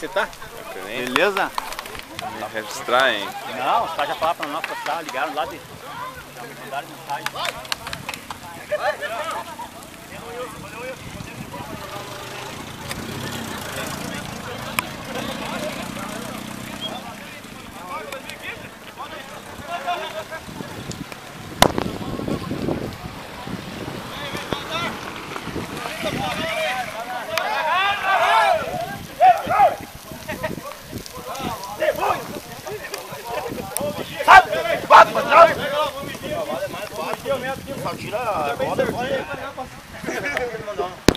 você tá? Beleza? Me registrar, hein? Não, os caras já falaram pra nós postar, ligaram lá de. Já me mandaram mensagem. Só tira a roda, vai.